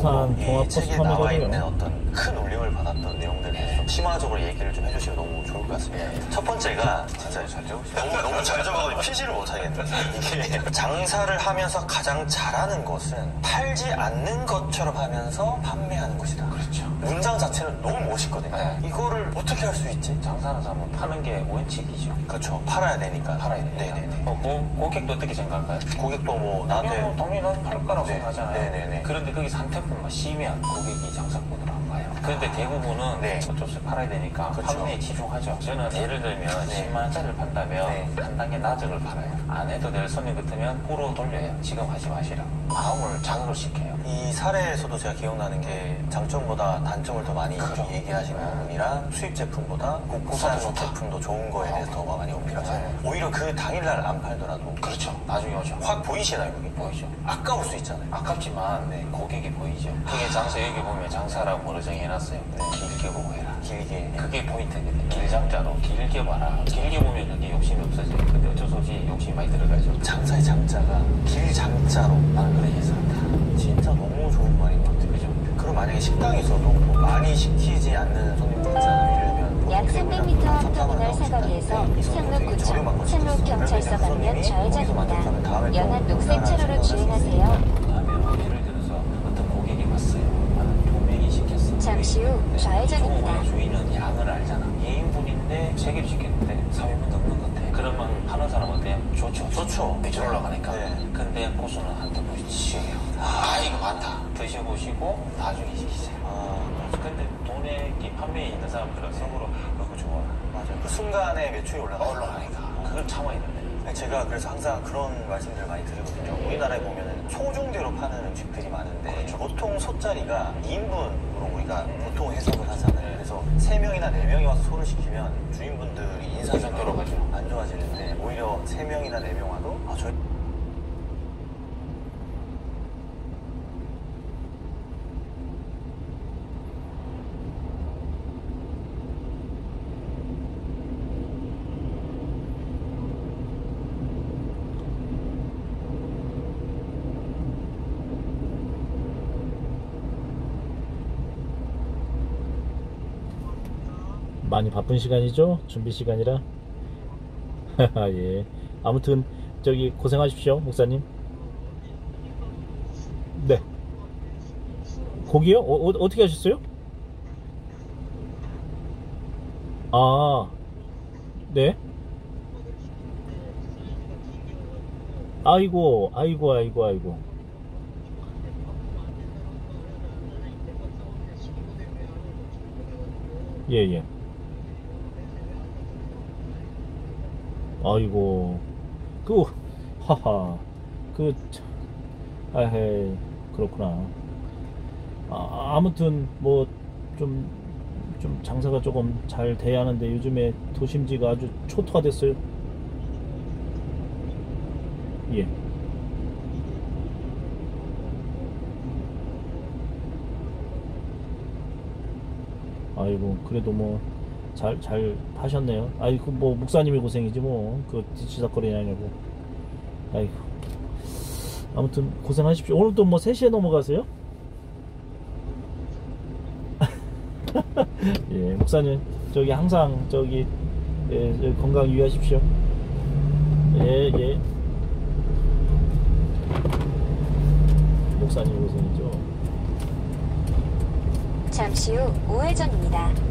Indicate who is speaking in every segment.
Speaker 1: 부동산 종합
Speaker 2: 이 책에
Speaker 1: 포스터
Speaker 2: 나와
Speaker 1: 메달이요.
Speaker 2: 있는 어떤 큰 울림을 받았던 좀 심화적으로 얘기를 좀 해주시면 너무 좋을 것 같습니다. 첫 번째가 진짜 잘 적으시죠. 너무 너무 잘 적어가지고 피지를 못 하겠는데 이게 장사를 하면서 가장 잘하는 것은 팔지 않는 것처럼 하면서 판매하는 것이다.
Speaker 3: 그렇죠.
Speaker 2: 문장 자체는 너무 멋있거든요.
Speaker 3: 네.
Speaker 2: 이거를 어떻게 할 수 있지?
Speaker 3: 장사하는 사람은 파는 게 원칙이죠.
Speaker 2: 그렇죠. 팔아야 되니까.
Speaker 3: 팔아야 돼요.
Speaker 2: 네네네.
Speaker 3: 어, 고, 고객도 어떻게 생각할까요?
Speaker 2: 고객도 뭐 나한테
Speaker 3: 당연히, 당연히 난팔 거라고
Speaker 2: 네.
Speaker 3: 생각하잖아요.
Speaker 2: 네네네.
Speaker 3: 그런데 거기 상태품만 심면 고객이 장사꾼으로 안 가요. 그런데 대부분은
Speaker 2: 네.
Speaker 3: 어쩔 수 없이 팔아야 되니까
Speaker 2: 그렇죠.
Speaker 3: 판매에 치중하죠. 저는 예를 들면
Speaker 2: 네.
Speaker 3: 10만 원짜리를 판다면
Speaker 2: 네.
Speaker 3: 한 단계 낮은 걸 팔아요. 안 해도 될 손님 같으면 호로 돌려요. 지금 하지 마시라. 마음을 자극을 시켜요.
Speaker 2: 이 사례에서도 제가 기억나는 게 장점보다 단점을 더 많이
Speaker 3: 그렇죠.
Speaker 2: 얘기하시는 부분이라 수입 제품보다 국산. 제품도 좋은 거에 대해서 더 많이 어필하잖아요.
Speaker 3: 네.
Speaker 2: 오히려 그 당일날 안 팔더라도
Speaker 3: 그렇죠. 나중에 오죠.
Speaker 2: 확 보이시나요, 그게?
Speaker 3: 보이죠.
Speaker 2: 아까울 수 있잖아요.
Speaker 3: 아깝지만 네, 고객이 보이죠. 그게 장사 여기 보면 장사라고 뭐로 정해놨어요. 네, 길게 보고 해라.
Speaker 2: 길게.
Speaker 3: 그게 포인트거든요. 길장자로 길게 봐라. 길게 보면 그게 욕심이 없어져요. 근데 어쩔 수 없이 욕심이 많이 들어가죠.
Speaker 2: 장사의 장자가 길장자로
Speaker 3: 그렇게 해석한다.
Speaker 2: 진짜 너무 좋은 말인 것 같아요.
Speaker 3: 그죠?
Speaker 2: 그럼 만약에 식당에서도 뭐 많이 시키지 않는 손님들 있잖아요. 예를 들면
Speaker 4: 약 300m 앞 터미널 사거리에서 상록구청, 상록 경찰서 방면 좌회전입니다. 연한 녹색 차로로 주행하세요.
Speaker 3: 하면 예를 들어서 어떤 고객이 왔어요. 나는 두 명이 시켰어.
Speaker 4: 잠시 후
Speaker 3: 네,
Speaker 4: 좌회전입니다.
Speaker 3: 이 주인은 양을 알잖아. 2인분인데 3개를 시켰는데 4인분 넘는 것 같아. 그러면 파는 사람 어때요? 좋죠.
Speaker 2: 좋죠.
Speaker 3: 매출 올라가니까.
Speaker 2: 네.
Speaker 3: 근데 고수는 한두 번씩 치예요. 아, 이거 많다. 드셔보시고 나중에 시키세요.
Speaker 2: 아,
Speaker 3: 근데 돈에 이 판매에 있는 사람들은 속으로 너무 좋아.
Speaker 2: 맞아요. 그 순간에 매출이 올라가요.
Speaker 3: 올라가니까. 그걸 참아야 된다.
Speaker 2: 아니, 제가 그래서 항상 그런 말씀들을 많이 드리거든요. 우리나라에 보면은 소중대로 파는 음식들이 많은데
Speaker 3: 그렇죠.
Speaker 2: 보통 소짜리가 2인분으로 우리가 보통 해석을 하잖아요. 그래서 3명이나 4명이 와서 소를 시키면 주인분들이 인사상태로 안 좋아지는 데 오히려 3명이나 4명 와도 아, 저희
Speaker 1: 많이 바쁜 시간이죠? 준비 시간이라. 예. 아무튼 저기 고생하십시오, 목사님. 네. 고기요? 어, 어, 어 떻게 하셨어요? 아, 네. 아이고, 아이고, 아이고, 아이고. 예, 예. 아이고, 그, 하하, 그, 참, 아헤, 그렇구나. 아, 아무튼, 뭐, 좀, 좀 장사가 조금 잘 돼야 하는데 요즘에 도심지가 아주 초토화 됐어요. 예. 아이고, 그래도 뭐, 잘, 잘 하셨네요. 아이고, 뭐, 목사님이 고생이지, 뭐. 그, 뒤치다거리 하냐고. 아이고. 아무튼, 고생하십시오. 오늘도 뭐, 3시에 넘어가세요? 예, 목사님, 저기 항상, 저기, 예, 예, 건강 유의하십시오. 예, 예. 목사님 고생이죠.
Speaker 4: 잠시 후 우회전입니다.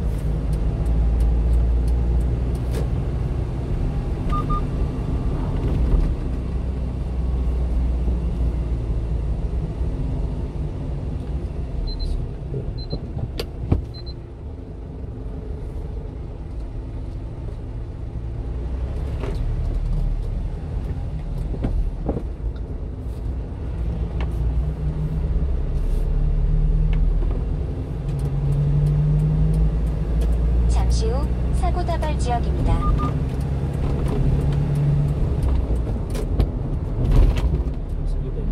Speaker 4: 잠시 후 사고 다발 지역입니다.
Speaker 1: 쓰게 되니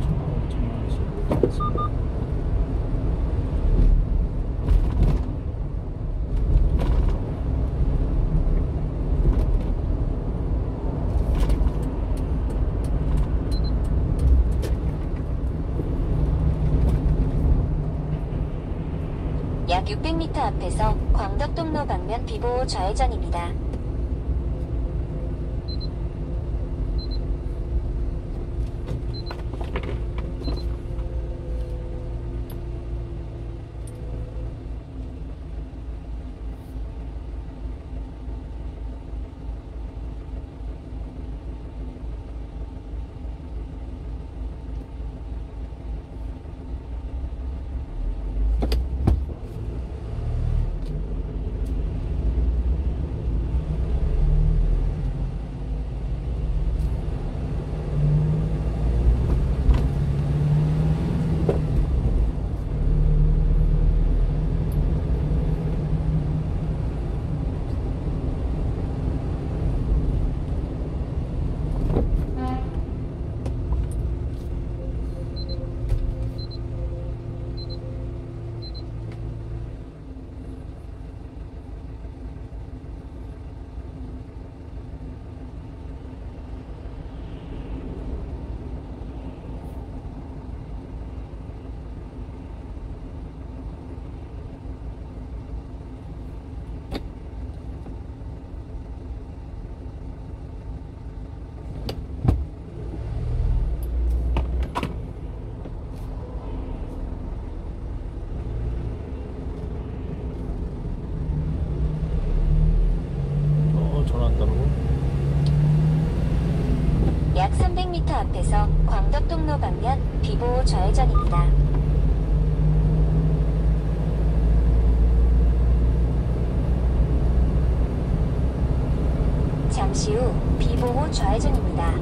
Speaker 1: 천만 원, 천만 원씩 이렇게 했습니다.
Speaker 4: 약 600m 앞에서 광덕동로 방면 비보호 좌회전입니다.
Speaker 1: 왔다고?
Speaker 4: 약 300m 앞에서 광덕동로 방면 비보호 좌회전입니다. 잠시 후 비보호 좌회전입니다.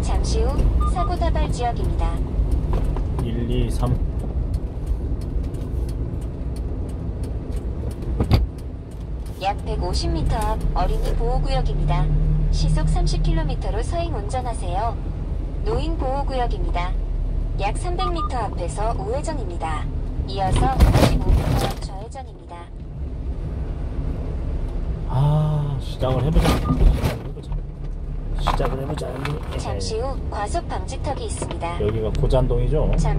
Speaker 4: 잠시 후 사고 다발 지역입니다.
Speaker 1: 1, 2, 3
Speaker 4: 약 150m 앞 어린이 보호구역입니다. 시속 30km로 서행 운전하세요. 노인 보호구역입니다. 약 300m 앞에서 우회전입니다. 이어서 55m 앞 좌회전입니다.
Speaker 1: 아 시작을 해보자 해보자 시작을 해보자
Speaker 4: 잠시 후 과속 방지턱이 있습니다.
Speaker 1: 여기가 고잔동이죠
Speaker 4: 잠시